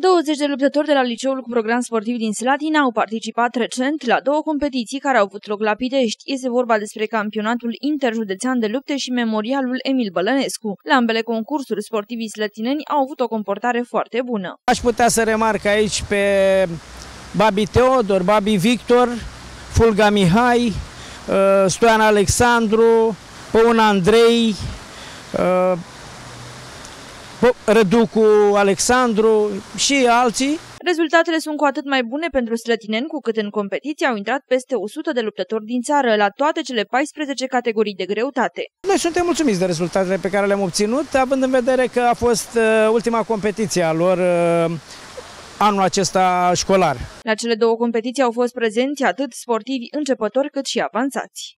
20 de luptători de la liceul cu program sportiv din Slatina au participat recent la două competiții care au avut loc la Pitești. Este vorba despre campionatul interjudețean de lupte și memorialul Emil Bălănescu. La ambele concursuri, sportivii slătineni au avut o comportare foarte bună. Aș putea să remarc aici pe Babi Teodor, Babi Victor, Fulga Mihai, uh, Stoian Alexandru, Păun Andrei, uh, Răducu Alexandru și alții. Rezultatele sunt cu atât mai bune pentru slătineni, cu cât în competiție au intrat peste 100 de luptători din țară, la toate cele 14 categorii de greutate. Noi suntem mulțumiți de rezultatele pe care le-am obținut, având în vedere că a fost uh, ultima competiție a lor uh, anul acesta școlar. La cele două competiții au fost prezenți atât sportivi începători cât și avansați.